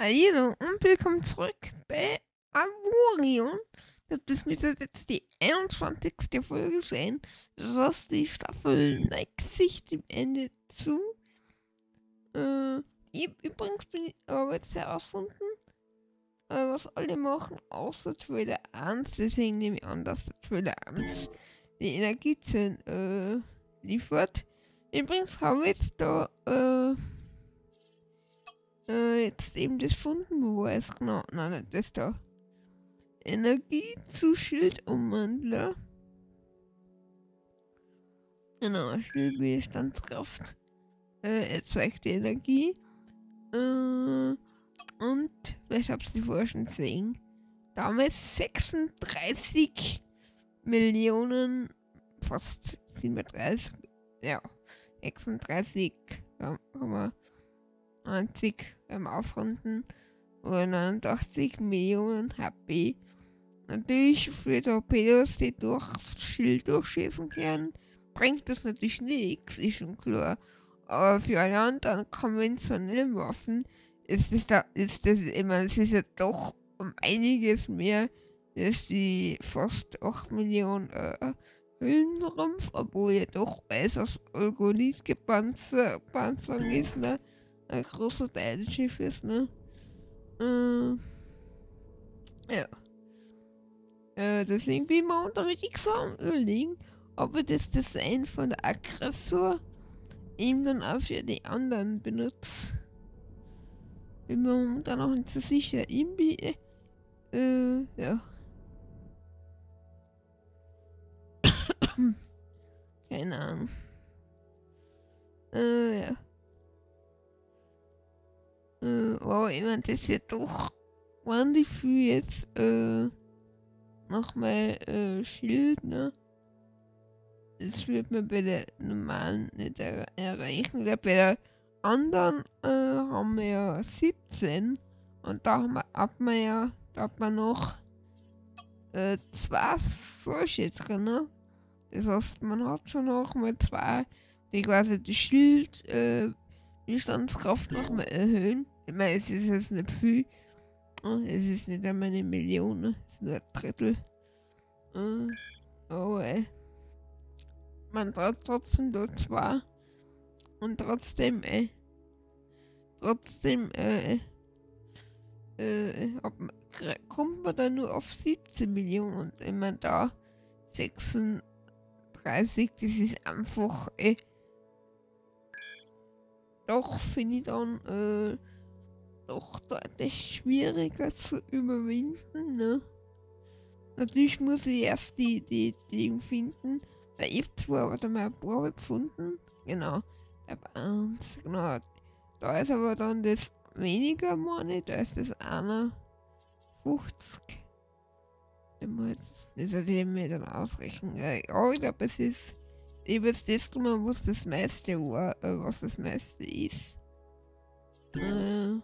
Hallo und willkommen zurück bei Avorion. Das müsste jetzt die 21. Folge sein. Das heißt, die Staffel neigt sich dem Ende zu. Äh, ich, übrigens bin ich aber jetzt herausgefunden, äh, was alle machen, außer Trailer 1. Deswegen nehme ich an, dass der Trailer 1 die Energiezellen äh, liefert. Übrigens habe ich jetzt da äh, äh, jetzt eben das gefunden, wo war es genau? Nein, nicht das da. Energie zu Schildumwandler. Genau, Schildwiderstandskraft. Äh, erzeugt die Energie. Äh, und, vielleicht habt ihr vorher schon gesehen, damals 36 Millionen, fast 37, ja, 36, ja, 90 beim Aufrunden oder 89 Millionen HP. Natürlich für Torpedos, die durchs Schild durchschießen können, bringt das natürlich nichts, ist schon klar. Aber für alle anderen konventionellen Waffen ist das, da, ist das immer, es ist ja doch um einiges mehr als die fast 8 Millionen äh, Hüllenrumpf, obwohl ja doch äußerst Organit gepanzert ist, ne? Ein großer Teil des Schiffes, ne? Äh, ja. Äh, deswegen bin ich mir unterwegs am überlegen, ob wir das Design von der Aggressor eben dann auch für die anderen benutzt. Bin mir momentan noch nicht so sicher. Irgendwie, äh, ja. Keine Ahnung. Äh, ja. Äh, wow, ich meine, das wird doch ordentlich viel jetzt, äh, nochmal, äh, Schild, ne? Das wird man bei der normalen nicht er erreichen. Ja, bei der anderen, äh, haben wir ja 17. Und da haben wir, hat man ja, da hat man noch, äh, zwei solche drin, ne? Das heißt, man hat schon noch mal zwei, die quasi das Schild, äh, Widerstandskraft nochmal erhöhen. Ich meine, es ist jetzt nicht viel. Es ist nicht einmal eine Million, es ist nur ein Drittel. Aber ey. Man traut trotzdem dort zwar. Und trotzdem, ey. Trotzdem, äh. Äh, ob, kommt man da nur auf 17 Millionen und immer da 36, das ist einfach, ey doch finde ich dann äh, doch deutlich schwieriger zu überwinden. Ne? Natürlich muss ich erst die, die, die finden. Weil ich zwar warte mal ein paar gefunden. Genau. Eins, genau. Da ist aber dann das weniger Money, da ist das einer 50. Das hätte ich mir dann ausrechnen. Ja, ich glaube, es ist ich weiß das mal, was das meiste war, äh, was das meiste ist. Äh,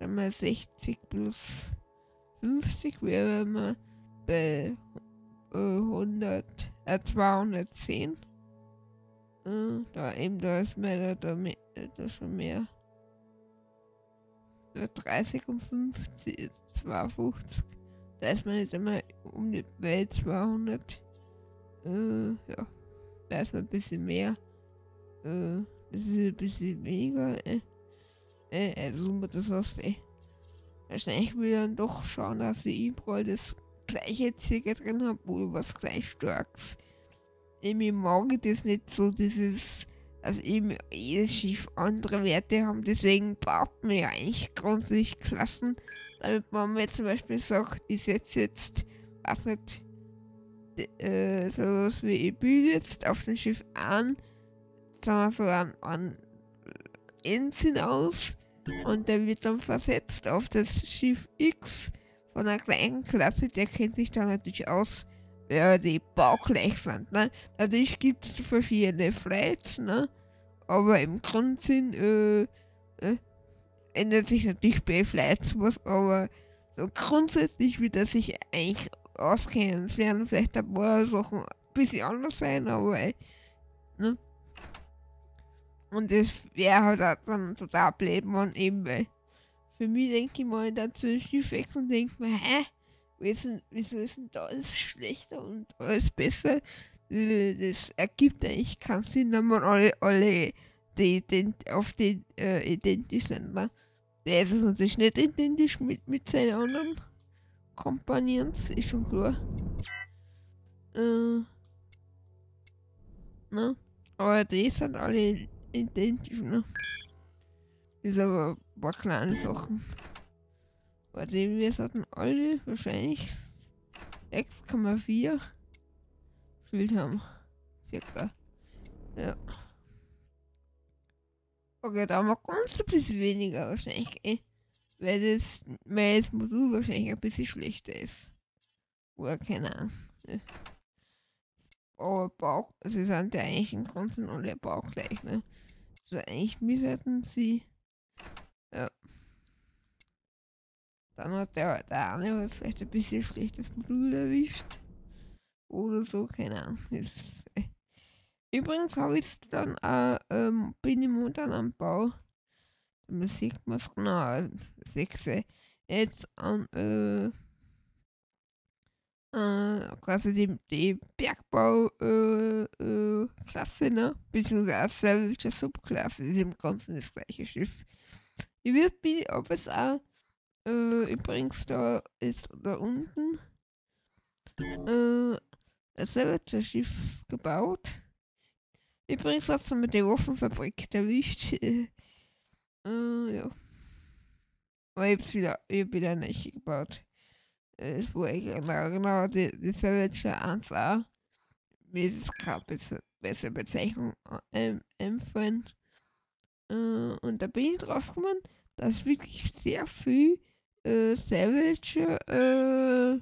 dann mal 60 plus 50 wäre man bei äh, 100, äh, 210. Äh, da eben, da ist mehr, da, da, da schon mehr. 30 und 50 ist 52. Da ist man nicht einmal um die bei 200. Äh, ja. Da ist mal ein bisschen mehr. Äh, das ist ein bisschen weniger. Äh, äh, also das heißt, ey. Wahrscheinlich will dann doch schauen, dass ich überall das gleiche Zirkel drin habe oder was gleich starkes. Irgendwie mag ich das nicht so, dieses, dass eben jedes Schiff andere Werte haben. Deswegen baut man ja eigentlich grundsätzlich Klassen, damit man mir zum Beispiel sagt, ich setze jetzt, was nicht, äh, sowas wie ich bin jetzt auf dem Schiff an, sagen wir so an, an Ensign aus und der wird dann versetzt auf das Schiff X von der gleichen Klasse, der kennt sich dann natürlich aus, wer die baugleich sind. Ne? Natürlich gibt es verschiedene Flights, ne? aber im Grundsinn äh, äh, ändert sich natürlich bei Flights was, aber so grundsätzlich wird er sich eigentlich auskennen. Es werden vielleicht ein paar Sachen ein bisschen anders sein, aber ne? Und es halt auch dann total blöd, wenn eben, weil für mich denke ich mal Schiff weg und denke mir, hä? Wieso, ist denn da alles schlechter und alles besser? Äh, das ergibt eigentlich keinen Sinn, wenn man alle, alle die, die, auf den äh, identisch sind. Ne? Der ist natürlich nicht identisch mit, mit seinen anderen Companions, ist schon klar. Äh, ne? Aber die sind alle identisch, ne? Ist aber ein paar kleine Sachen. Warte, wir hatten alle wahrscheinlich 6,4 Schild haben. Circa. Ja. Okay, da haben wir ganz ein bisschen weniger wahrscheinlich, eh. Weil das, weil Modul wahrscheinlich ein bisschen schlechter ist. Oder keine Ahnung. Ja. Aber Bauch, sie sind ja eigentlich im Ganzen alle Bauch gleich, ne? Also eigentlich müssten sie. Ja. Dann hat der, der eine halt vielleicht ein bisschen schlechtes Modul erwischt. Oder so, keine Ahnung. Jetzt, äh. Übrigens habe ich dann auch, ähm, bin ich momentan am Bau. Da sieht man es genau. Sechse. Jetzt an, äh, äh, quasi die, die Bergbau-Klasse, äh, ne? Beziehungsweise Salvage Subklasse ist im Ganzen das gleiche Schiff. Ich wird bin ob es auch äh, übrigens da ist da unten äh, ein Salvage Schiff gebaut. Übrigens hat es mit der Waffenfabrik erwischt. äh, ja. Aber ich hab's wieder, ich hab wieder nicht gebaut es wo ich genau, genau die, die Savage 1a, mir ist es gerade besser, bessere Bezeichnung ähm, empfallen. Äh, und da bin ich drauf gekommen, dass wirklich sehr viel äh, Savage, äh,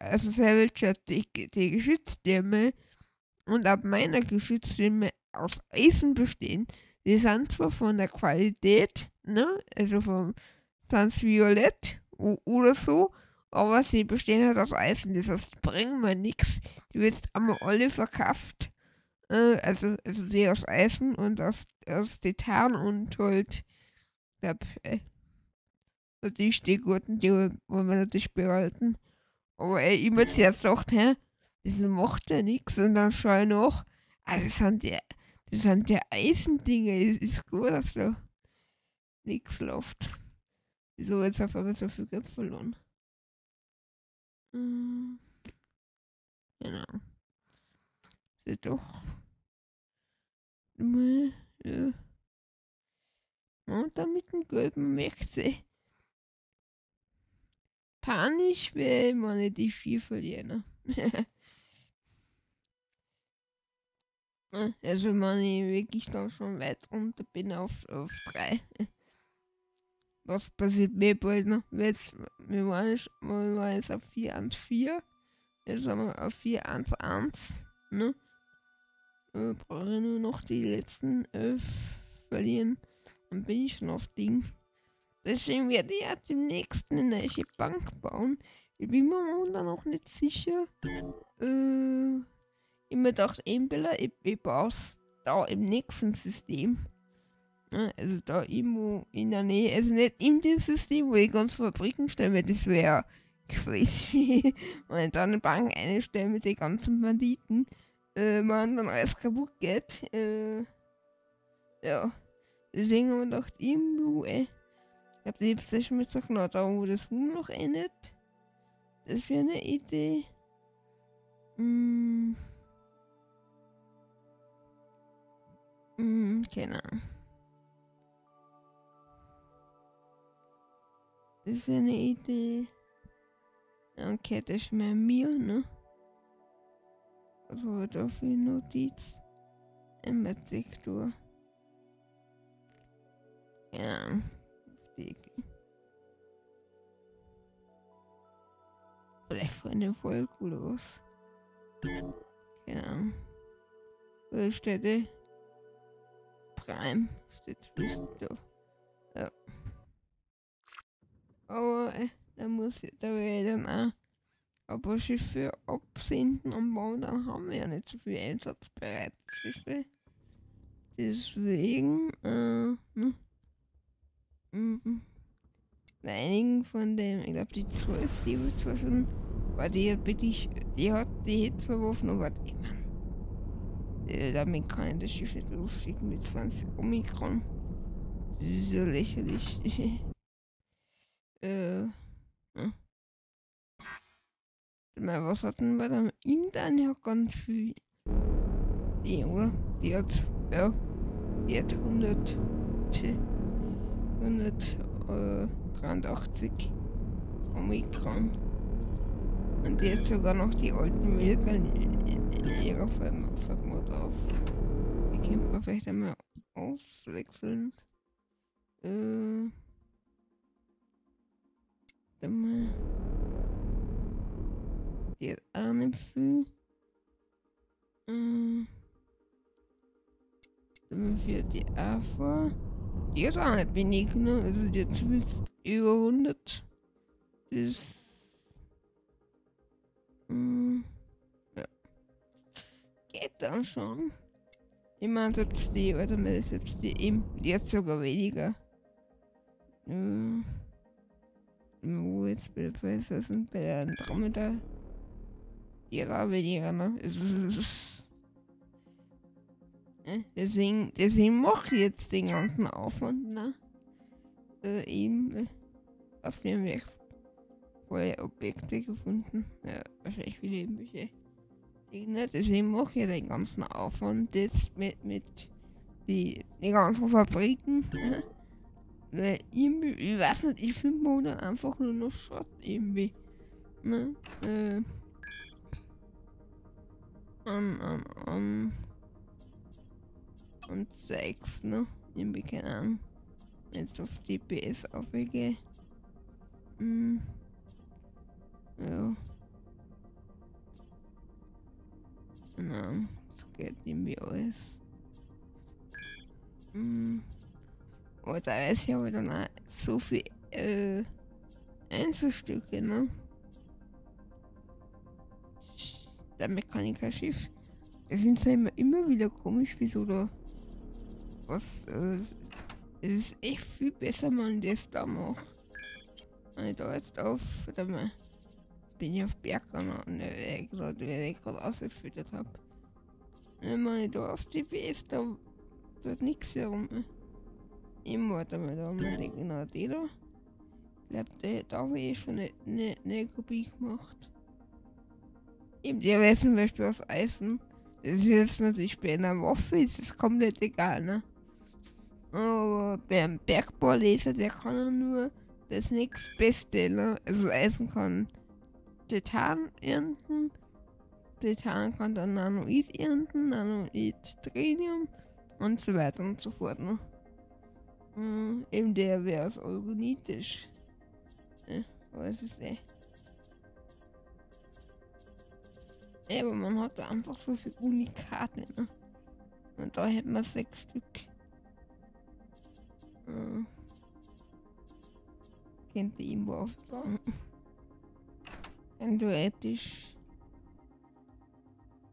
also Savage die, die Geschütztürme und ab meiner Geschütztürme aus Eisen bestehen. Die sind zwar von der Qualität, ne, also vom Sans Violett oder so. Aber sie bestehen halt aus Eisen, das heißt, bringen mir nichts. Die wird einmal alle verkauft. Äh, also, also sie aus Eisen und aus, aus Titan und halt, ich glaub, äh, natürlich die guten, die wollen wir natürlich behalten. Aber ey, ich mir zuerst gedacht, hä, das macht ja nichts. Und dann schaue ich nach, also das sind ja, das sind ja Eisendinge, ist, ist gut, dass da nichts läuft. Wieso jetzt auf einmal so viel Geld verloren? Hm. Genau. Ist doch. Ja. Und dann mit dem merkt sie. Panisch wenn man die vier verlieren. also man ich wirklich dann schon weit runter bin auf, auf drei was passiert mir bald noch? Jetzt, wir, waren jetzt, wir waren jetzt auf 4 1 4. Jetzt sind wir auf 4 1 1. Ne? Äh, brauche nur noch die letzten 11 verlieren. Dann bin ich schon auf Ding. Deswegen werde ich im nächsten eine neue Bank bauen. Ich bin mir momentan noch nicht sicher. Äh, ich mir gedacht, Embela, ich, ich baue es da im nächsten System. Ne, also da irgendwo in der Nähe, also nicht in dem System, wo die ganzen Fabriken stellen, weil das wäre crazy, wenn ich da eine Bank einstellen mit den ganzen Banditen, äh, man dann alles kaputt geht. Äh, ja, deswegen haben wir gedacht, irgendwo, ey, ich hab die jetzt schon gesagt, na, da wo das noch endet, das wäre eine Idee. Hm. Hm, keine Ahnung. Das wäre eine Idee. Okay, das ist mehr mir, ne? Was war da für eine Notiz? Embed-Sektor. Ja, Vielleicht von Folge oder was? Genau. Städte. Prime steht bis da. Aber da muss ich, da werde ich dann auch ein paar Schiffe absenden und dann haben wir ja nicht so viel einsatzbereite Schiffe. Deswegen, äh, ne? bei einigen von dem, ich glaube die zwei ist die zwar schon, war die wirklich, die hat die zwei Waffen, aber ich mein, damit kann ich das Schiff nicht losschicken mit 20 Omikron. Das ist so lächerlich. äh, hm. Mal, was hatten wir da? Irgendein ja ganz viel. Die, oder? Die hat, ja, die hat 100, 183 Omikron. Und die hat sogar noch die alten Milker in ihrer Vermut auf. Die könnte man vielleicht einmal auswechseln. Äh. Dann mal. Die hat auch nicht viel. Äh. Dann für die AFA. Die hat auch nicht wenig, ne? Also die zumindest über 100. Das. Mh, ja. Geht dann schon. Ich meine, selbst die, warte mal, selbst die jetzt sogar weniger. Äh, bei der Pfizer sind, bei der Andromeda. Die war weniger, ne? Deswegen, deswegen mache ich jetzt den ganzen Aufwand, ne? Äh, eben, äh, auf dem Weg vorher Objekte gefunden. Ja, wahrscheinlich wieder irgendwelche Dinge. Deswegen mache ich den ganzen Aufwand jetzt mit, mit die, die ganzen Fabriken. Ne? Weil irgendwie, ich weiß nicht, ich finde momentan einfach nur noch Schrott irgendwie. Ne? Äh. Um, um, um und 6, ne? Irgendwie keine Ahnung. Jetzt auf DPS aufwege. Hm. Ja. Na, das geht irgendwie alles. Hm. Oh, da ist ja wieder mal so viel äh, Einzelstücke, ne? Damit kann ich kein Schiff. Ich finde es immer, immer wieder komisch, wieso da was. Äh, es ist echt viel besser, man das da macht. Wenn ich da jetzt auf. Warte mal. Bin ich auf ne, gerade, wenn ich gerade ausgefüttert habe. Wenn man da auf die BS, da wird nichts herum. Wir genau die da. Ich glaube, der, da habe ich schon eine, eine, eine Kopie gemacht. Eben, der wäre zum Beispiel auf Eisen. Das ist jetzt natürlich bei einer Waffe, ist es komplett egal, ne? Aber beim Bergbauleser, der kann ja nur das nächstbeste, ne? Also Eisen kann Titan ernten, Titan kann dann Nanoid ernten, Nanoid Trinium und so weiter und so fort, ne? Mhm, eben der wäre es organitisch. Ne? Was ist der? Ja, aber man hat da einfach so viele Unikate, ne? Und da hätten wir sechs Stück. Äh, kennt ihr irgendwo aufbauen? Eindeutig.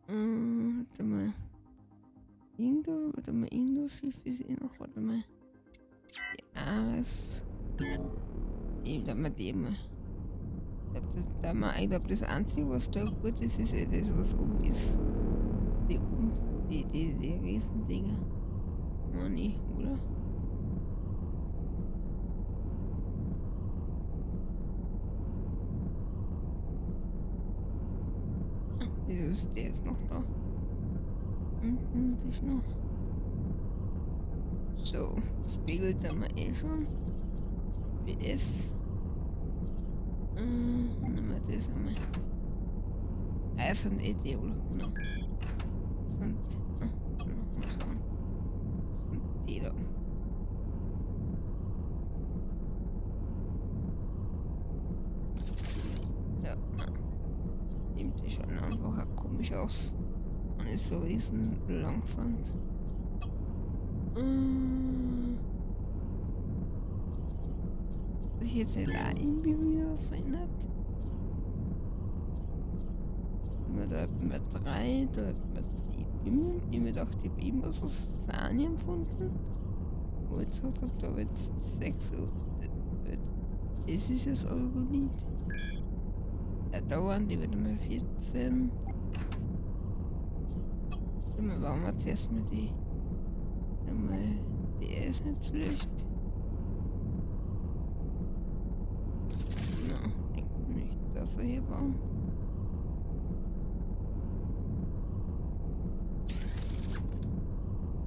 Äh, warte mal. Irgendwo, warte mal, irgendwo Schiff ist eh noch, warte mal. Ares. Ich glaube mal die mal. Ich glaube, das Einzige, was da gut ist, ist ja das, was oben ist. Die oben, die, die, die Riesendinger. Money, oder? Wieso ist der jetzt noch da? Unten muss noch. So, spiegelt da mal eh schon. WS. Äh, nehmen wir das einmal. Ah, es sind eh die, oder? Genau. Sind, ah, mal schauen. Sind die da. komisch aus. Und ist so riesen langsam. Hm. Sich jetzt ja da irgendwie wieder verändert. Da mit drei, da mit sieben. Immer doch die Bieben aus Sanien gefunden. Wo jetzt hat er da jetzt sechs Das ist das Algonit. Ja, da waren die wieder mal 14. Dann bauen wir zuerst mal die. Mal, die ist schlecht. Na, no, denke nicht, dass wir hier bauen.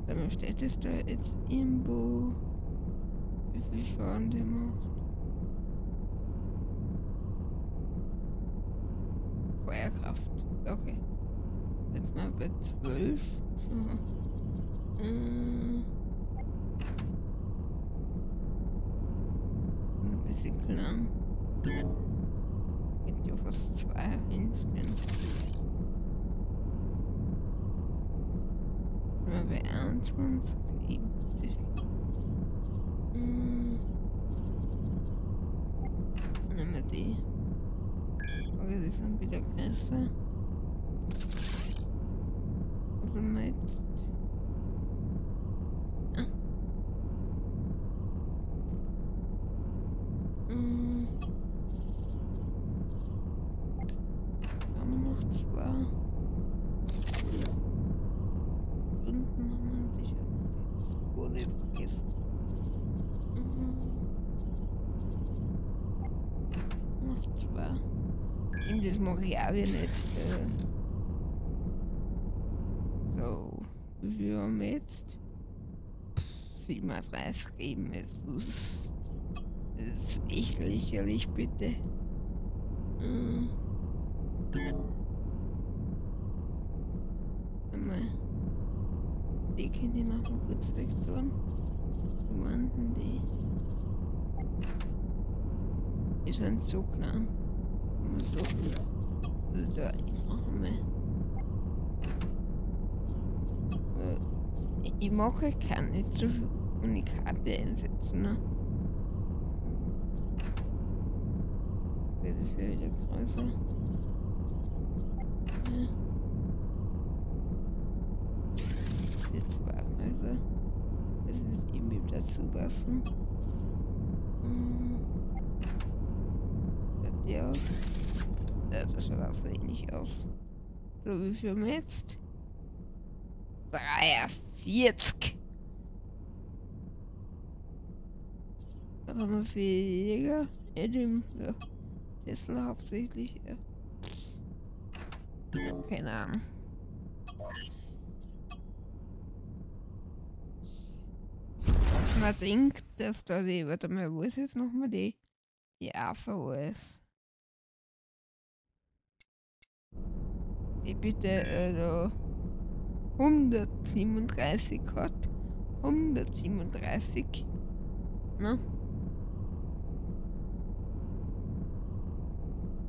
Dann steht es da jetzt irgendwo, wie viel Schaden der macht. Feuerkraft. Okay. Jetzt mal bei 12. Mhm. Mhm. Bisschen klein. Geht ja fast zwei hinstellen. Mal bei 21, 70. Mhm. Nehmen wir die. Okay, die sind wieder größer. Auch wieder nicht. Äh, so, viel haben wir jetzt? 37 eben. Das ist, das ist echt lächerlich, bitte. Äh. Die können die noch mal kurz weg tun. Wo waren denn die? Die sind so klein. Äh, ich mache, nicht so viel Unikate einsetzen, ne? Das wäre wieder größer. Jetzt war größer. Das wird irgendwie dazu passen. Hm. Ja. Ja, das schaut auch so ähnlich aus. So, wie viel jetzt? 43. Was haben wir für Jäger? Ja, dem, ja. Tesla hauptsächlich, ja. Keine Ahnung. Man denkt, dass da die, warte mal, wo ist jetzt nochmal die, die AVOS? Die bitte also 137 hat. 137. Ne?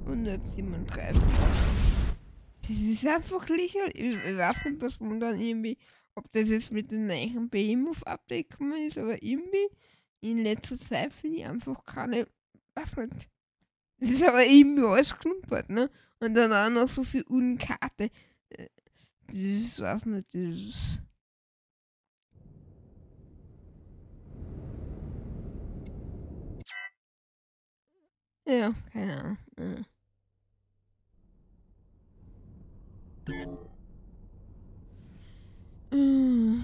137. Das ist einfach lächerlich. Ich, ich weiß nicht, was man dann irgendwie, ob das jetzt mit den neuen Behemoth abdecken ist, aber irgendwie in letzter Zeit finde ich einfach keine, weiß nicht. Das ist aber irgendwie alles klumpert, ne? Und dann auch noch so viel Unkarte. Äh, das ist was nicht, das ist. Ja, keine Ahnung. Ja. Äh,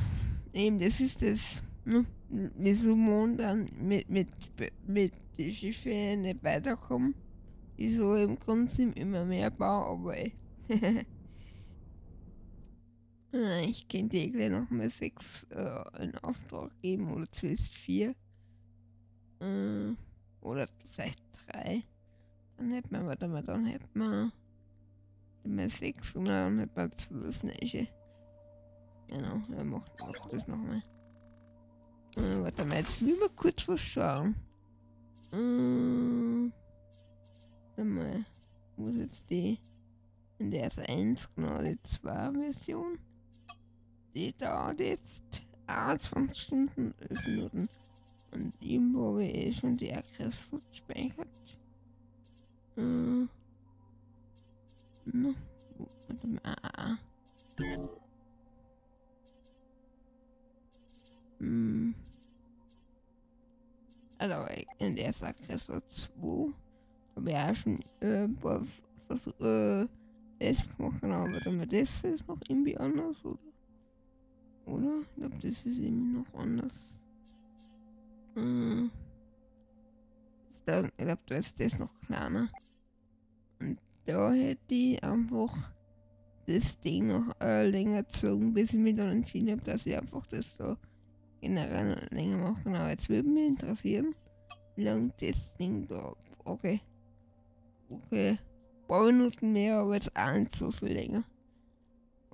eben, das ist das. Ne? Wieso Mond dann mit, mit, mit den Schiffen nicht weiterkommen? Die so im Grunde immer mehr aber ah, ich könnte eh gleich noch mal sechs äh, in Auftrag geben oder zumindest vier. Äh, oder vielleicht drei. Dann hätten wir, warte mal, dann hätten wir immer sechs und dann hätten wir zwölf Nächte. Genau, er macht, macht das nochmal. Äh, warte mal, jetzt will wir kurz was schauen. Äh, Mal, wo ist jetzt die? In der ist 1, genau die 2 Version. Die dauert jetzt 21 Stunden 11 Minuten. Und die habe ich eh schon die Aggressor gespeichert. Äh. No. Warte mal. Hm. Also in der so 2. Schon äh, paar Versuche äh, das gemacht, aber das ist noch irgendwie anders, oder? Oder? Ich glaube, das ist irgendwie noch anders. Hm. Dann, ich glaube, da ist das noch kleiner. Und da hätte ich einfach das Ding noch äh, länger gezogen, bis ich mich dann entschieden habe, dass ich einfach das so generell länger machen. Aber jetzt würde mich interessieren, wie lange das Ding da Okay. Okay. Paar Minuten mehr, aber jetzt auch nicht so viel länger.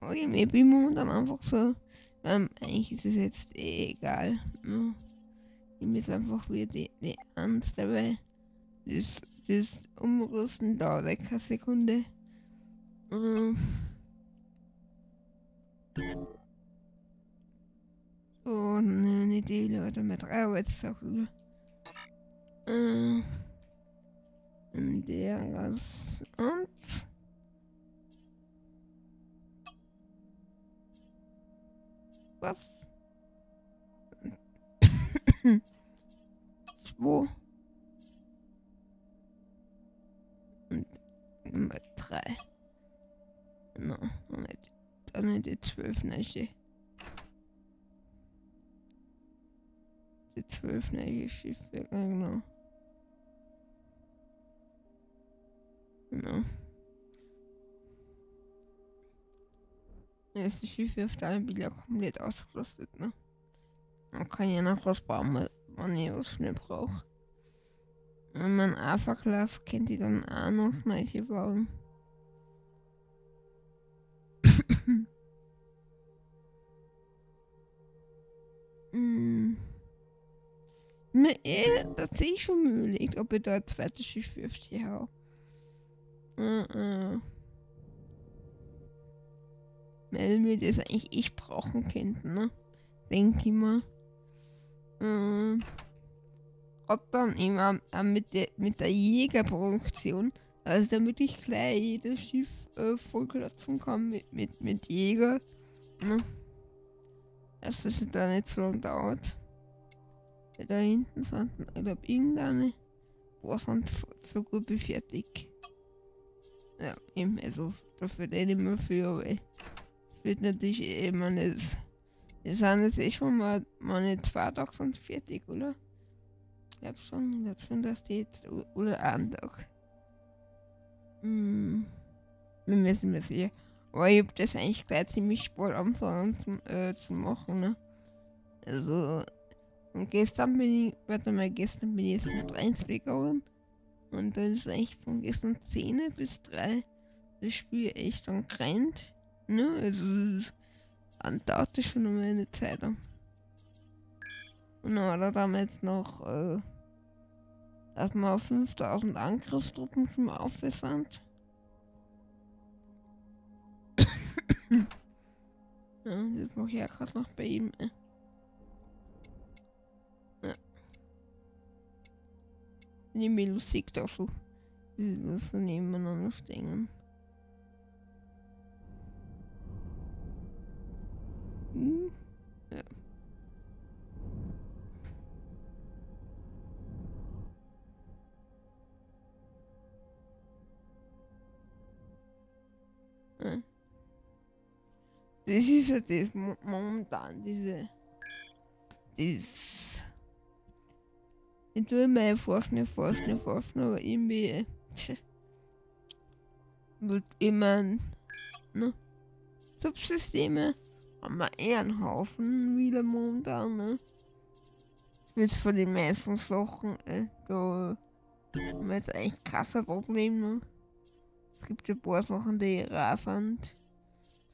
Okay, mir bin momentan einfach so. Ähm, eigentlich ist es jetzt eh egal. Ne? Ich jetzt einfach wieder die, die Angst dabei. Das, das Umrüsten dauert keine Sekunde. Ähm. So, eine Idee, Leute, mit drei Arbeitstage. Äh. Und der Gas und. Was? Zwei. Und Nummer drei. No, nicht. Dann die zwölf Nächte. Die zwölf Nächte Schiffe, genau. Ist die Schiffe auf der Bilder komplett ausgerüstet, ne? Man kann ja noch was bauen, man ja was schnell braucht. Wenn man AFA-Class kennt die dann auch noch welche bauen. mm. Mir, eh, das sehe ich schon überlegt, ob ich da ein zweites Schiff wirft hier hau. -uh. Weil wir das eigentlich ich brauchen könnten, ne? Denke ich mal. Uh. Hat dann immer äh, mit, der, mit der Jägerproduktion, also damit ich gleich jedes Schiff äh, vollklatschen kann mit, mit, mit Jäger. Ne? Dass das da nicht so lange dauert. Da hinten sind, ich glaube, irgendeine, boah, sind so gut wie fertig. Ja, eben, also dafür den immer für, aber es wird natürlich immer nicht. Wir sind jetzt eh schon mal meine zwei Tage sonst fertig, oder? Ich glaube schon, ich glaube schon, dass die jetzt, oder einen Tag. Hm, wir müssen wir sehen. Aber ich hab das eigentlich gleich ziemlich spät angefangen zu, äh, zu machen, ne? Also, und gestern bin ich, warte mal, gestern bin ich jetzt mit 1 gegangen. Und ist eigentlich von gestern 10 bis 3 das Spiel echt dann grennt. Ne? Also das schon mal eine Zeit. Und dann hat er damit noch, äh, dass wir auf 5000 Angriffstruppen schon aufgesandt. ja, das mache ich ja gerade noch bei ihm. Äh. Die Musik da so. Die so nebeneinander stehen. Hm. Ja. Das ist ja das momentan, diese. Das ich tue immer forschen, forschen, forschen, aber irgendwie wird immer ne? Subsysteme haben wir eher einen Haufen wieder momentan, ne? Jetzt von den meisten Sachen, äh, da haben wir jetzt eigentlich krasser Problem, ne? Es gibt ja ein paar Sachen, die rasend,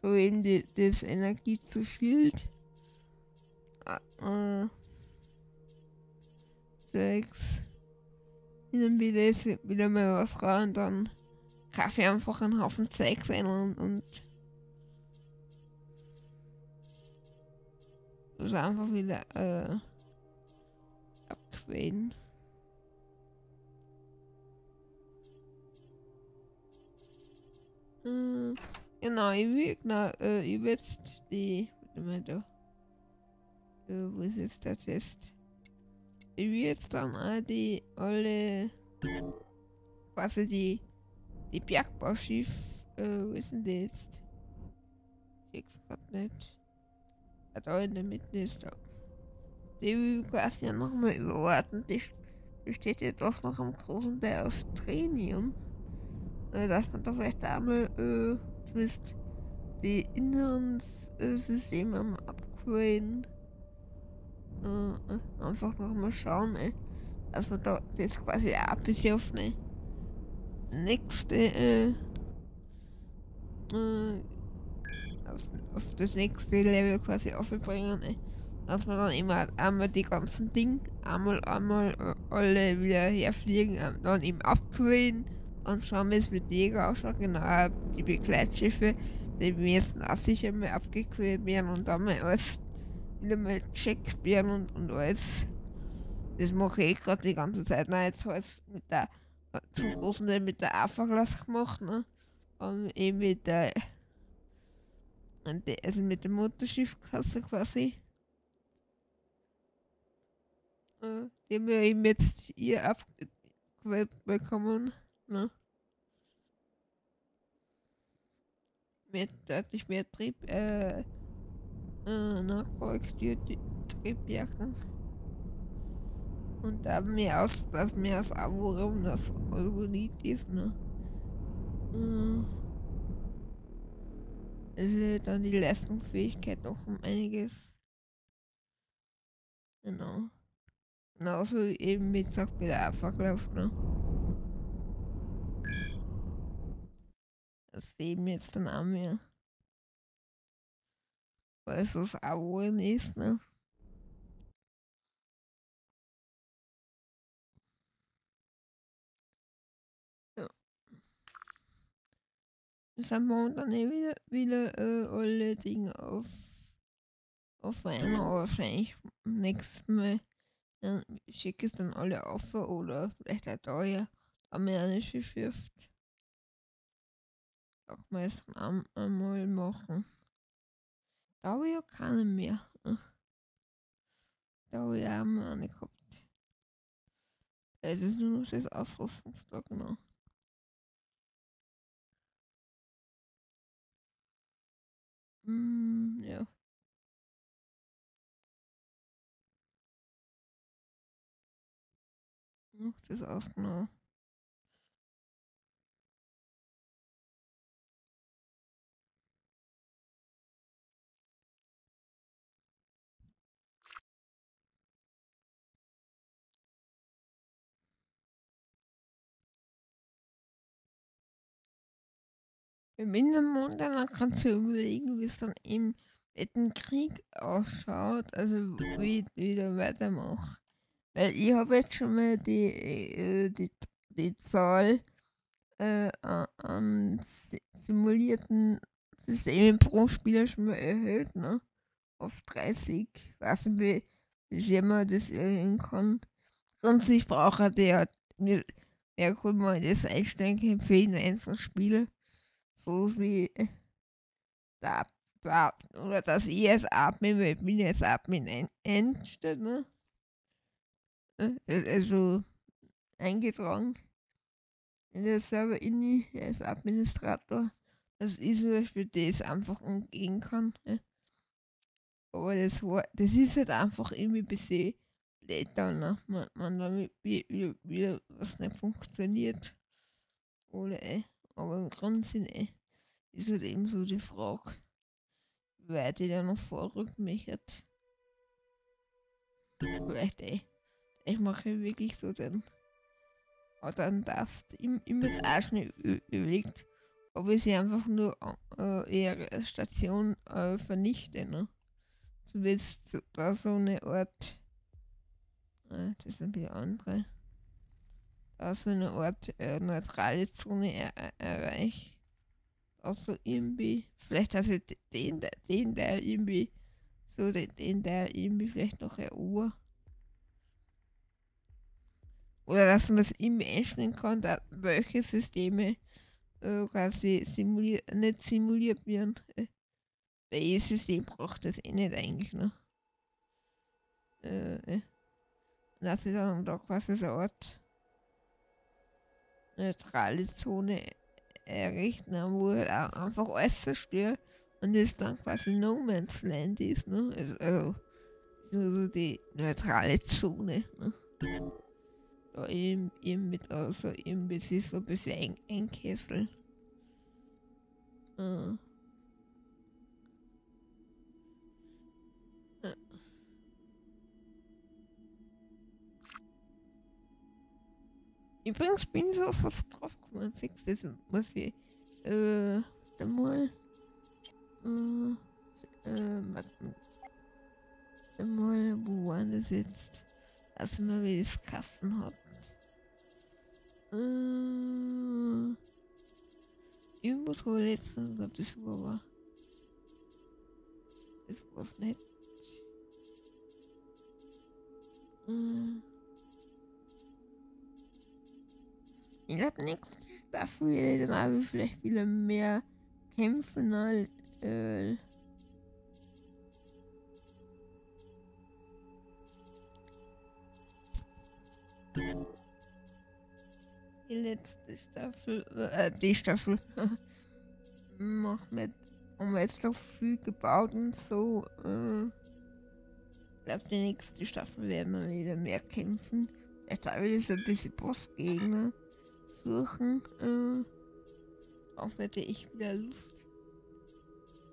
so eben die, das Energie zu Schild. Äh, sechs. Dann wieder ist wieder mal was rein, dann kaufe ich einfach einen Haufen Zeugs ein und, und das einfach wieder äh, abquälen. Äh, genau, ich will, genau, äh, ich will jetzt die, warte mal da, äh, wo ist jetzt der Test? Jetzt dann auch die alle quasi die die Bergbauschiff, äh, wo ist die jetzt? Ich sehe grad nicht. Ja, da in der Mitte ist da. Die quasi ja nochmal überwarten. Die, die steht jetzt auch noch am großen Teil aus Trinium. Äh, dass man da vielleicht einmal äh, zumindest die inneren äh, Systeme am Upgraden äh, einfach nochmal schauen, ey. dass man da jetzt quasi auch ein bisschen auf eine nächste äh, äh, auf, das nächste Level quasi aufbringen, ey. dass man dann immer einmal die ganzen Dinge einmal einmal äh, alle wieder herfliegen, dann eben upgraden und schauen, wie es mit Jäger ausschaut. Genau, die Begleitschiffe, die wir jetzt auch sicher mal abgequält werden und dann mal alles wieder mal werden und, und alles. Das mache ich gerade die ganze Zeit. Na, jetzt halt mit der zum großen Teil mit der AFA-Glas gemacht, ne? Und eben mit der also mit der Mutterschiffklasse quasi. Äh, die haben wir eben jetzt hier abbekommen, ne? Mit deutlich mehr Trieb, äh, äh, nachkorrigierte Triebjacken. Und da wir aus, dass mir aus Avorum das Euronit ist, ne? Äh, dann die Leistungsfähigkeit noch um einiges. Genau. Genauso eben mit Abfahrklauf, ne? Das sehen wir jetzt dann auch mehr. Weil es auch ist, ne? Das haben wir dann eh wieder, wieder äh, alle Dinge auf, auf einmal wahrscheinlich nächstes Mal. Dann schicke es dann alle auf oder vielleicht auch da ja amerikanische Schrift. Auch mal es einmal machen. Da habe ich ja keine mehr. Da habe ich auch mal eine gehabt. Es ist nur noch das Ausrüstungstag, genau. Mm, ja. Ach, das genau. Im Wintermond, dann kannst du überlegen, wie es dann im dritten Krieg ausschaut, also wie ich wieder weitermache. Weil ich habe jetzt schon mal die, äh, die, die Zahl äh, an simulierten Systemen pro Spieler schon mal erhöht, ne? Auf 30. Ich weiß nicht, wie, wie sehr man das erhöhen kann. Sonst brauche der mir mehr kann man das einstellen für jeden einzelnen Spieler so wie da, da oder dass ich als Admin, weil ich bin als Admin eingestellt, ne? Also eingetragen in der Server inni als Administrator, dass ich zum Beispiel das einfach umgehen kann. Ne? Aber das war, das ist halt einfach irgendwie ein bisschen blöd dann, ne? man, man damit wieder, wieder was nicht funktioniert. Oder ey. Aber im Grundsinn ey, ist halt eben so die Frage, wie weit ich da noch vorrücken möchte. Vielleicht ey. Ich mache wirklich so den. Aber dann das. Ich, ich mir auch schon überlegt, ob ich sie einfach nur äh, ihre Station äh, vernichte. Ne? So jetzt da so eine Art. Äh, das ist ein bisschen andere aus einer Art äh, neutrale Zone er er erreicht. Also irgendwie, vielleicht ich den, den der irgendwie, so den, den der irgendwie vielleicht noch erobert. Oder dass man es ihm einstellen kann, dass welche Systeme äh, quasi simuliert, nicht simuliert werden. Äh, welches System braucht das eh nicht eigentlich noch. Äh, äh. dass sie dann da quasi so eine Art neutrale Zone errichten, wo auch einfach alles zerstört und es dann quasi No Man's Land ist, ne? Also, also so die neutrale Zone, ne? Ja, eben, eben mit, also eben bis so ein bisschen ein, einkesseln. Äh. Übrigens bin ich so fast drauf gekommen. Das muss ich äh, mal äh, äh, mal, wo waren das jetzt? Lass mal, wie das Kasten hat. Äh, irgendwas ich letztens, glaube das war aber. Das war's nicht. Äh, Ich glaube, Staffel werde dann aber vielleicht wieder mehr kämpfen als. Äh, die letzte Staffel, äh, die Staffel macht mit um jetzt noch viel gebaut und so. Äh, ich glaube, die nächste Staffel werden wir wieder mehr kämpfen. Vielleicht habe ich so ein bisschen Bossgegner suchen. Äh, auch hätte ich wieder Lust.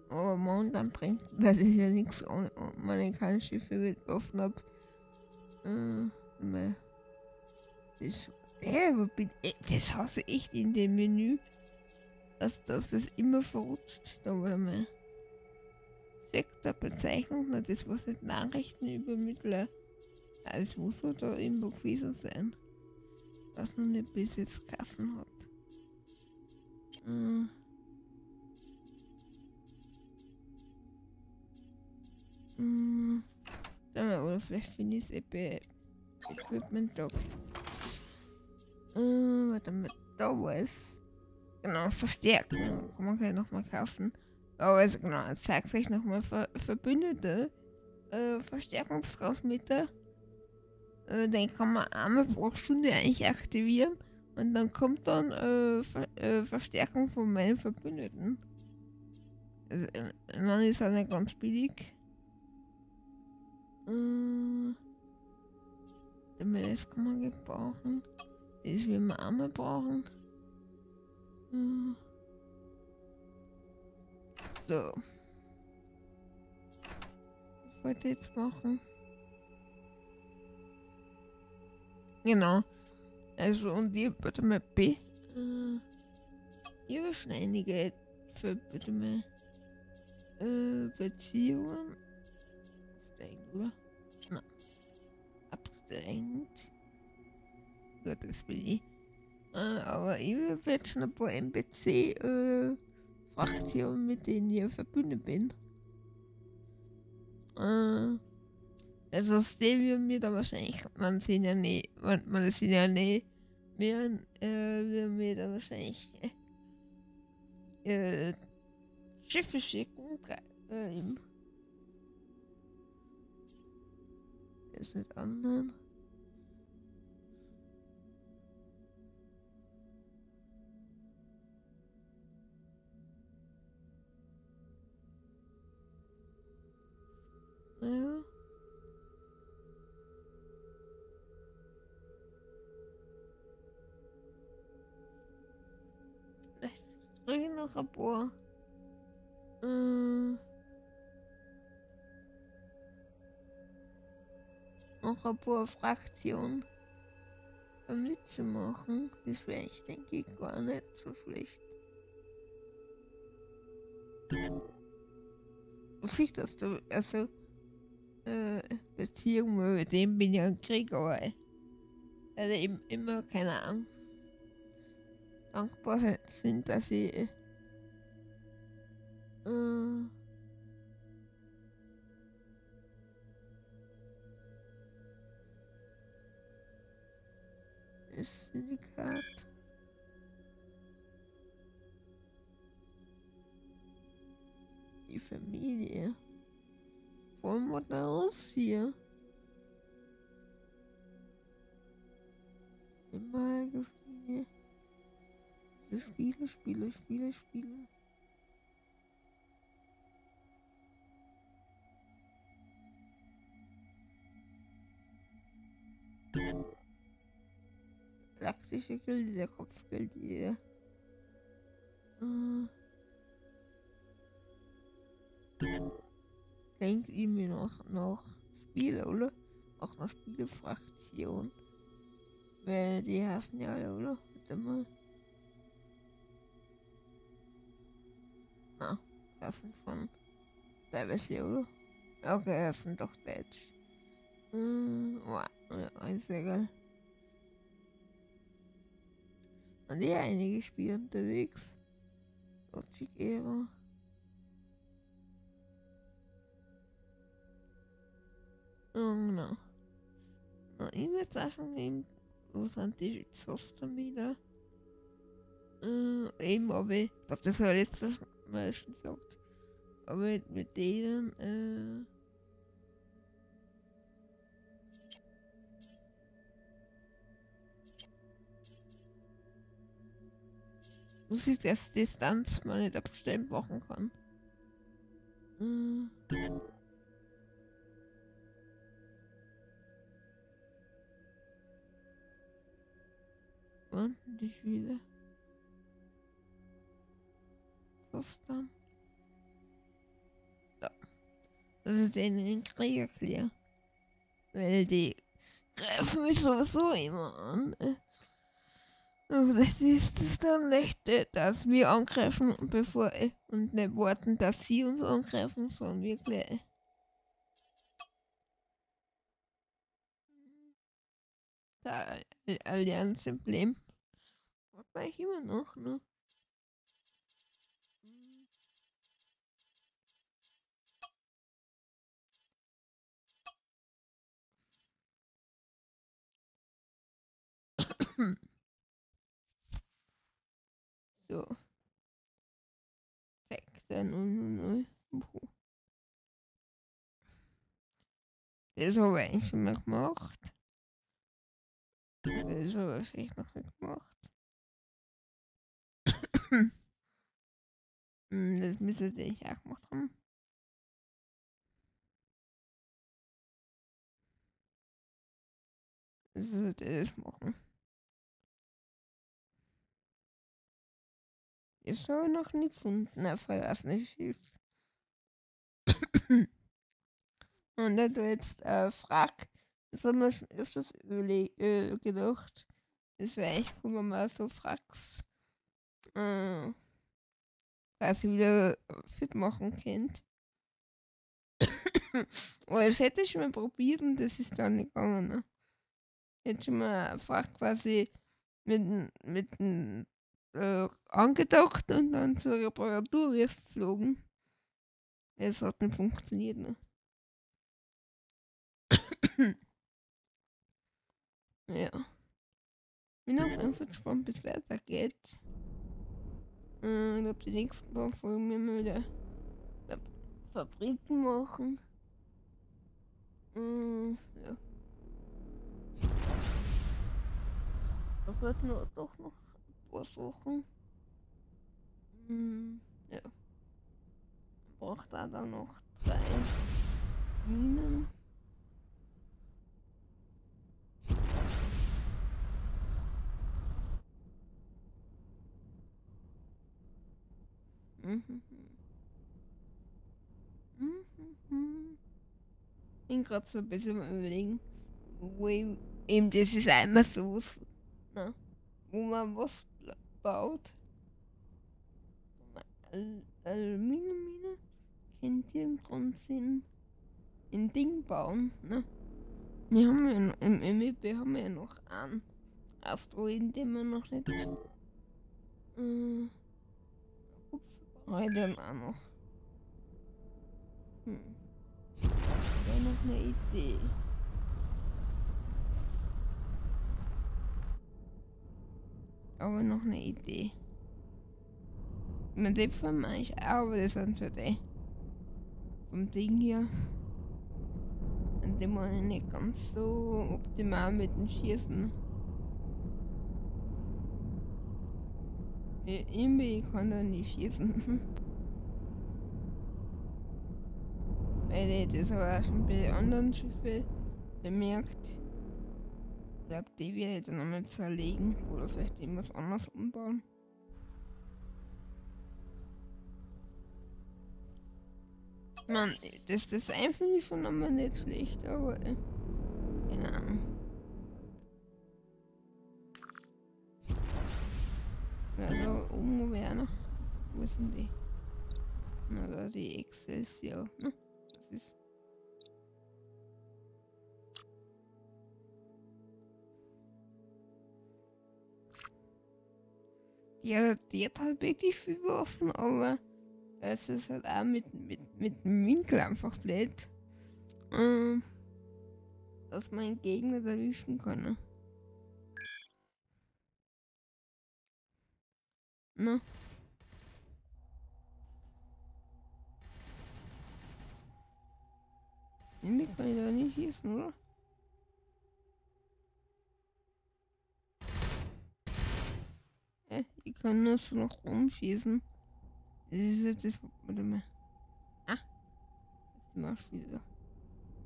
Aber momentan bringt das ist ja nichts, ohne meine keine Schiffe mit offen ab. Äh, das, äh, wo bin ich? Das hasse ich in dem Menü. Dass das ist immer verrutscht. Da war mal. Sektorbezeichnung, na, das was nicht Nachrichten übermittle. Das muss da irgendwo gewesen sein was noch nicht bis jetzt Kassen hat. Hm. Hm. Oder vielleicht finde ich es Equipment Dog. Hm, warte mal, da war es. Genau, verstärken. Kann man gleich nochmal kaufen. Aber also genau, jetzt zeigt euch nochmal Ver Verbündete. Äh, Verstärkungstransmitter. Äh, den kann man einmal pro Stunde eigentlich aktivieren. Und dann kommt dann äh, Ver äh, Verstärkung von meinen Verbündeten. Also, äh, man ist halt nicht ganz billig. Äh, das kann man gebrauchen. Das will man einmal brauchen. Äh, so. Was wollte ich jetzt machen? Genau. Also, und ihr bitte mal B. Äh, ihr schon einige für bitte mal äh, Beziehungen. Absteigend, oder? Na. Absteigend. Gott, das bin ich. Äh, aber ihr wird schon ein paar NPC äh, Fraktionen, mit denen ihr verbündet bin. Äh, also Stevie und mir da wahrscheinlich, man sehen ja nie, man, man sehen ja nie, wir, äh, wir mir wahrscheinlich äh, Schiffe schicken, äh, ihm. Das sind anderen. Ja. Paar. Äh, paar Fraktionen mitzumachen. Das wäre ich denke ich gar nicht so schlecht. Ich dass du, also, äh, Beziehung mit dem bin ich ein Krieg, aber also eben immer keine Ahnung dankbar sind, dass sie äh, das Syndikat die Familie von Mutter aus hier. Spiele. Spiele, Spiele, Spiele, Spiele. Laktische Gilde, der Kopfgilde. Äh. Denkt ihr mir noch, noch Spiele, oder? Auch noch Spielefraktion. Weil die hassen ja alle, oder? Warte mal. Das sind von teilweise, oder? Okay, das sind doch Deutsch. Hm, ist egal. Und ja, einige Spiele unterwegs. Logic Ära. Oh, no. No, ich würde sagen, eben, wo sind die Zoss dann wieder? Äh, eben, aber ich glaube, das war letztes Mal schon gesagt. Aber mit denen, äh, muss ich das Distanz mal nicht abstellen machen kann. Hm. Und die Schüler. Was dann? Das ist denen den Krieg erklärt. Weil die greifen mich sowieso immer an. Äh. Vielleicht ist es dann leichter, dass wir angreifen, bevor und nicht warten, dass sie uns angreifen, sondern wir gleich. Da Allianz-Emblem. Was mache ich immer noch, ne? Hmm. So. Sektor 000. Das habe ich schon mal gemacht. Das habe ich noch nicht gemacht. Hm, das müsste ich auch gemacht haben. Das sollte das machen. Ist aber noch nie gefunden, ein verlassenes Schiff. Und da du jetzt äh, frag, das haben wir schon öfters äh, gedacht. Das wäre echt wenn man so fragst. Äh, quasi wieder fit machen könnt. Aber das hätte ich mal probiert und das ist dann nicht gegangen. Ne? Ich hätte schon mal gefragt, quasi mit, mit einem äh, angedockt und dann zur Reparatur geflogen. Es hat nicht funktioniert. Ne? ja. Bin auf jeden Fall gespannt, bis es weitergeht. Äh, ich glaube, die nächsten paar Folgen wir mal wieder Fabriken machen. Äh, ja. Da wird nur doch noch versuchen. Hm, ja. Braucht da dann noch drei Minen. Mhm. Ich bin gerade so ein bisschen überlegen, wo eben das ist einmal so, ne, wo man was baut. Al kennt ihr im Grundsinn ein Ding bauen. Ne? Wir haben ja noch, im MEB haben wir ja noch einen Asteroiden, den wir noch nicht. Äh, ups, heute auch noch. Hm. Wäre noch eine Idee. aber noch eine Idee. Mit dem Film eigentlich aber das ist für die. Vom Ding hier. Und dem war ich nicht ganz so optimal mit dem Schießen. Ja, irgendwie kann da nicht schießen. Weil ich das aber auch schon bei anderen Schiffen bemerkt. habe. Ich glaube, die ich dann einmal zerlegen oder vielleicht irgendwas anderes umbauen. Man, das Design finde ich schon einmal nicht schlecht, aber äh, keine Ahnung. Ja, da oben wäre noch. Wo sind die? Na, da die Excelsior. Ne? Das ist. Hat, die hat halt wirklich viel Waffen, aber es ist halt auch mit, mit, mit dem Winkel einfach blöd. Ähm, dass man Gegner erwischen kann. Ne? Na. Irgendwie kann ich da nicht schießen, oder? Äh, ich kann nur so noch rumschießen. Das ist das. Warte mal. Ah. Machst du wieder.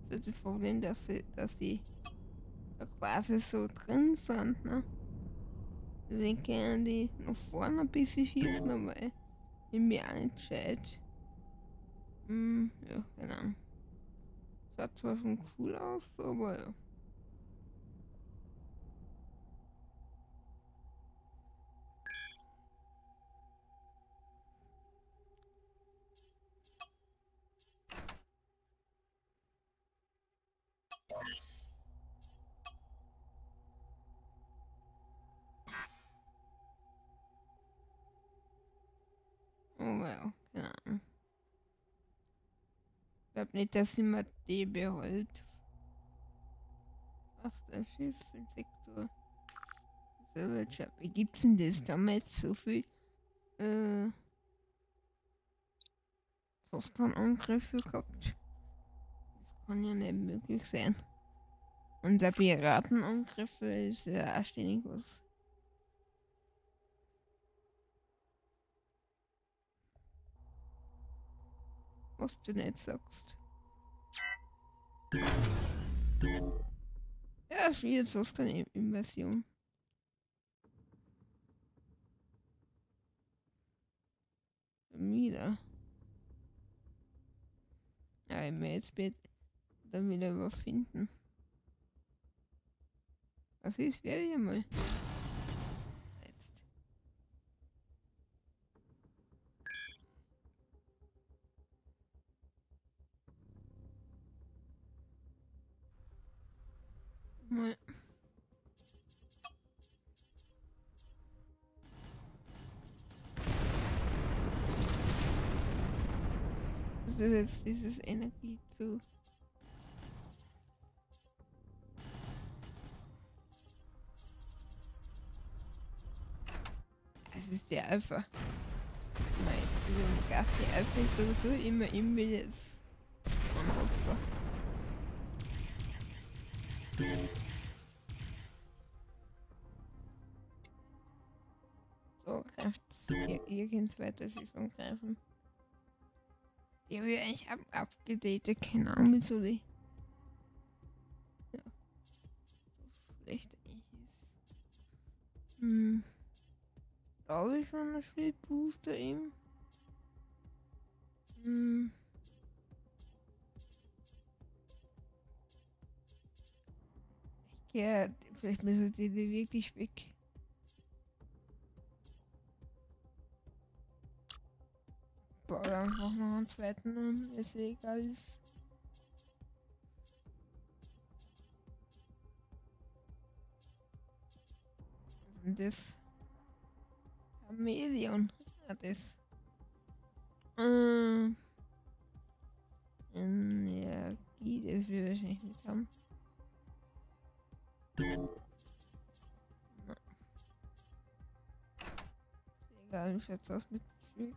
Das ist das Problem, dass sie, dass die da quasi so drin sind, ne? Deswegen können die nach vorne ein bisschen schießen, aber ich mir auch nicht gescheit. Hm, ja, keine Ahnung. Schaut zwar schon cool aus, aber ja. Glaube nicht, dass mal die beholt. Was der Schiff im Sektor. So, welcher wie gibt's denn das damals so viel? Äh. Softwareangriffe gehabt. Das kann ja nicht möglich sein. Und der Piratenangriffe ist ja auch ständig was. was du nicht sagst. Ja, viel zu eine Invasion. Wieder. Ja, ich will jetzt dann wieder was finden. Was ist, werde ich mal. Ouais. Das ist jetzt dieses Energiezug. Es ist der Alpha. Nein, dieser Gas, der Alpha ist sowieso immer im jetzt am Opfer. So, greift hier irgend weiter Schiff angreifen. Die habe ich eigentlich ab abgedatet, keine Ahnung, wieso die. Ja. So schlecht eigentlich ist. Hm. Habe ich schon einen Schildbooster eben. Hm. Ja, vielleicht müssen die, die wirklich weg. Bau einfach noch einen zweiten und ist eh egal ist. Das Chameleon hat es. Ähm, Energie, das wir wahrscheinlich nicht haben. Egal, ich hätte was mit Schild.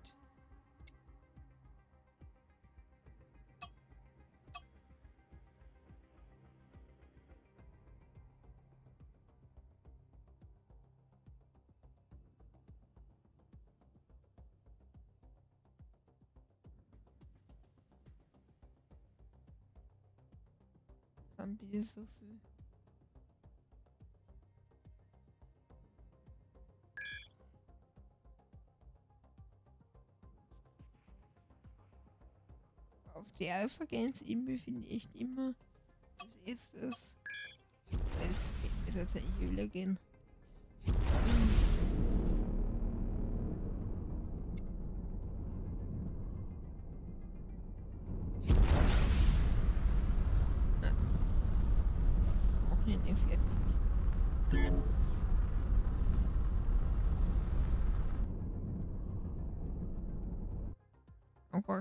Dann so viel. Auf die Alpha Games irgendwie finde ich immer als erstes. Jetzt wird es eigentlich wieder gehen.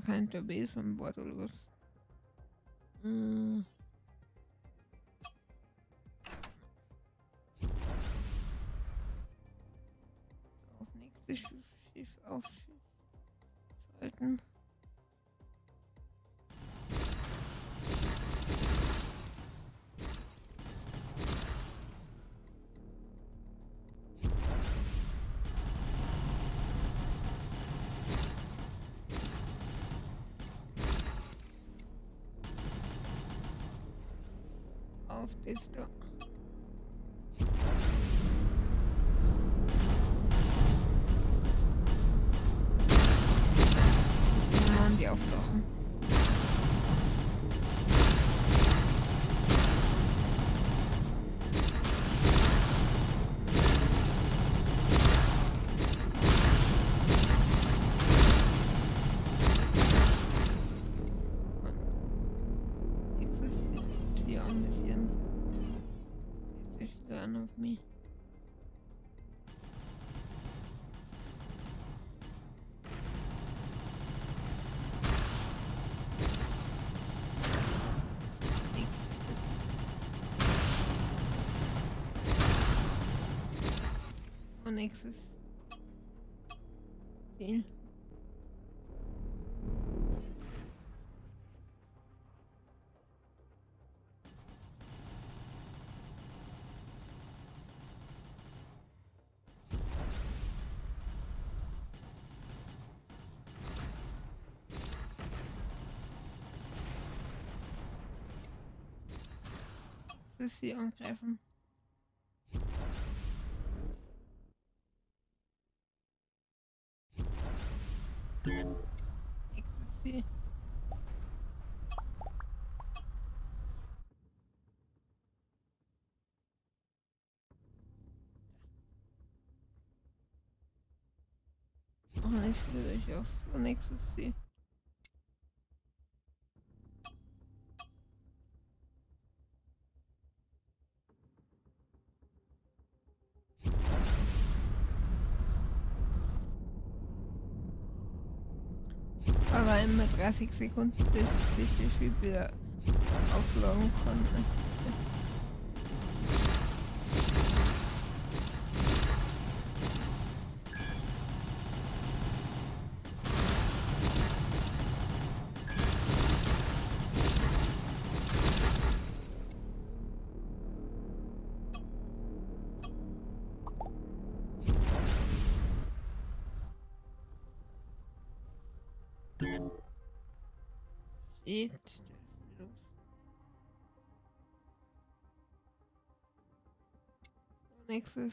Auch gar kein Torpedos an Bord oder was? Hm. Auf das ist wieder Das ist sie angreifen. Ecstasy. Oh, ich will euch auf von Ecstasy. Aber immer 30 Sekunden, bis Spiel wieder aufladen kann. Nächstes.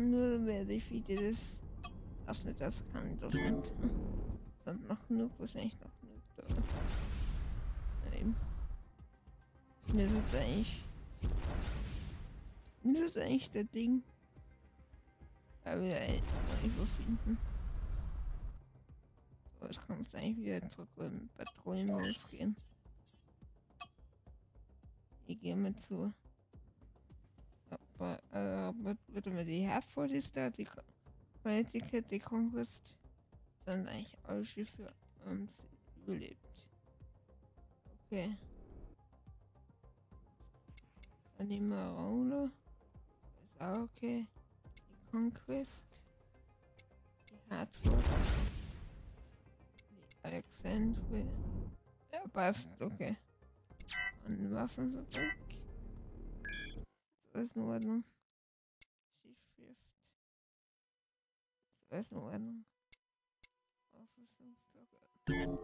Und nur werde ich wie dieses das nicht das kann das nicht. Dann noch genug, wahrscheinlich noch genug da. Nein. Mir ist das eigentlich. Mir ist das eigentlich der Ding. Aber wieder überfinden. Aber ich kann jetzt eigentlich wieder zurück beim Patrouillenmodus gehen. Ich gehe mal zu. Aber, würde mir die Herford ist da, die Connecticut, die Conquest, sind eigentlich alle Schiffe und überlebt. Okay. Dann nehmen wir Roller. Ist auch okay. Die Conquest. Die Hartford. Die Alexandria. Ja, passt, okay. Und Waffenfabrik. Ist in Ordnung. Schiffschiff. So ist in Ordnung. Ausrüstungsstocke. So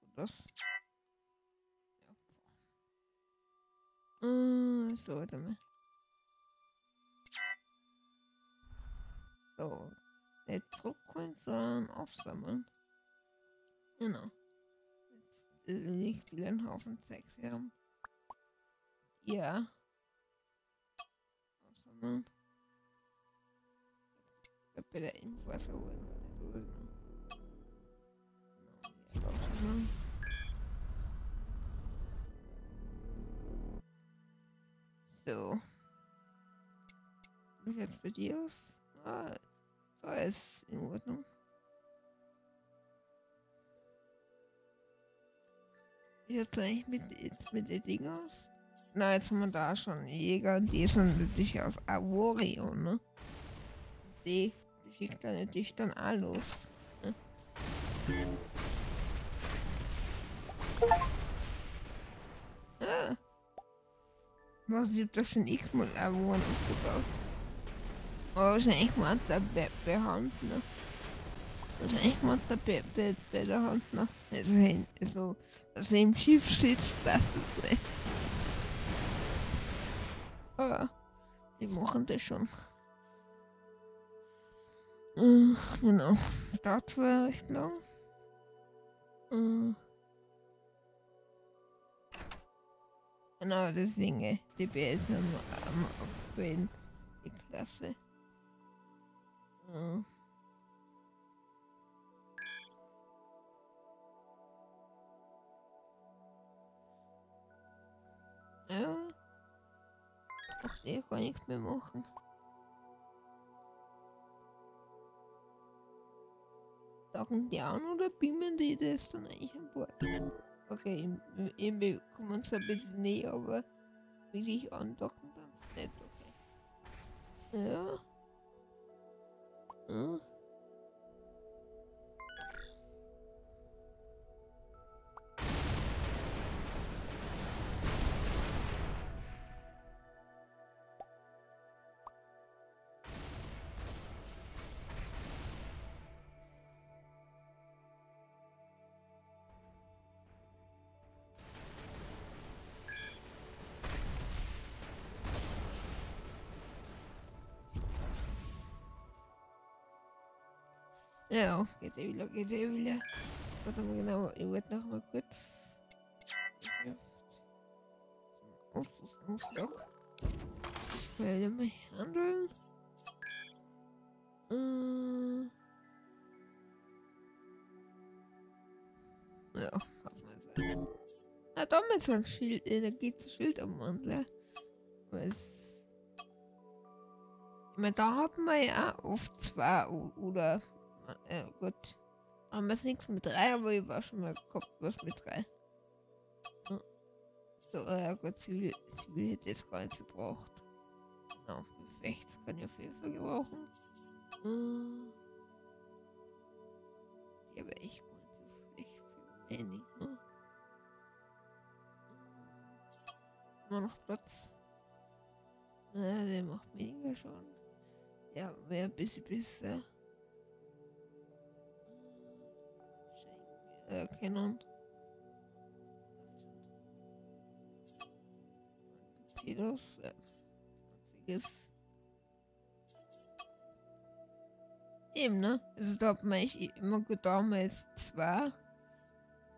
gut das. Ja. Äh, so, warte mal. So. Nicht zurückholen, sondern aufsammeln. Genau. Jetzt äh, nicht wieder einen Haufen Sex haben. Ja. Aufsammeln. Ich hab wieder Infos holen. Genau, aufsammeln. So. Wie jetzt bei dir aus? Ah, so ist in Ordnung. Wie sieht eigentlich mit, mit den Dingen aus? Na, jetzt haben wir da schon Jäger, die sind natürlich auf Avorio, ne? Die, schickt dann natürlich dann auch los. Ne? Ah. Was hab das schon x-mal irgendwann aufgebaut. Aber wahrscheinlich mal der Be Behandler. Wahrscheinlich mal der Be Be Be Behandler. Also, also, also im Schiff sitzt, das ist so. Aber die machen das schon. Äh, genau. Das war recht lang. Äh. Genau, deswegen DBS am, am Upgraden die Klasse. Ja. Ja. Ach, ich kann nichts mehr machen. Sagen die an oder beamen die das dann eigentlich an Bord? Okay, irgendwie kommen uns ein bisschen näher, aber will ich andocken, dann nicht okay. Ja. ja. Ja, geht er wieder, geht er wieder. Warte mal genau, ich wollte noch mal kurz. Ausrüstungsblock. Will mal handeln. Äh. Ja, kann man sagen. Ah, da mit so ein Schild, Energie-Schild am Wandler. Was? Ich meine, da haben wir ja oft zwei oder äh, gut. Haben wir nichts mit drei, aber ich war schon mal was mit drei. So, ja gut, Zivil, Zivil hätte jetzt gar nicht gebraucht. Genau, Gefecht kann ich auf jeden Fall gebrauchen. Hm. Ja, aber echt gut, das echt wenig, ne? Nur noch Platz. Ja, der macht weniger schon. Ja, wäre ein bisschen besser. Erkennen. Torpedos, ja. Eben, ne? Also da hat man echt immer gut damals zwei.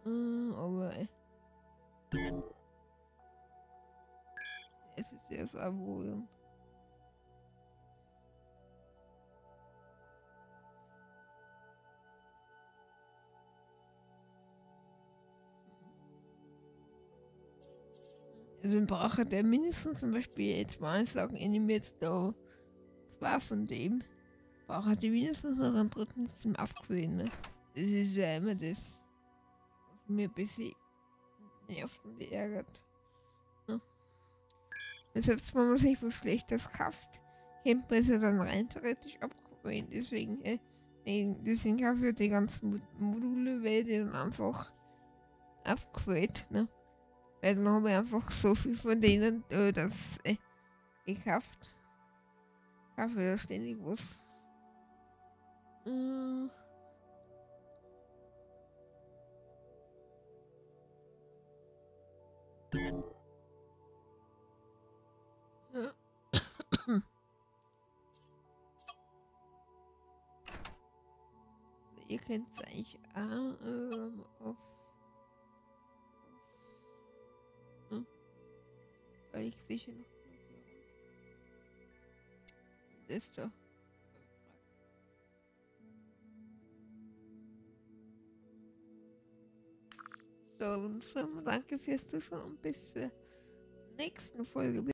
Äh, aber es ist ja so wohl. Also brauche der mindestens zum Beispiel jetzt mal sagen, jetzt da zwei von dem. Brauche die mindestens noch einen dritten zum Abquellen. Ne? Das ist ja immer das, was mir ein bisschen nervt und ärgert. Ne? Selbst wenn man sich was Schlechtes kauft, könnte man es ja dann rein theoretisch abquellen. Deswegen, äh, deswegen kaufe ich die ganzen Module, weil die dann einfach abquält. Ne? Weil dann haben wir einfach so viel von denen, äh, das äh, gekauft. Kaufe ja ständig was. Ja. Ihr könnt es eigentlich auch ähm, auf weil ich sicher noch doch. So, und danke fürs Zuschauen und bis zur nächsten Folge.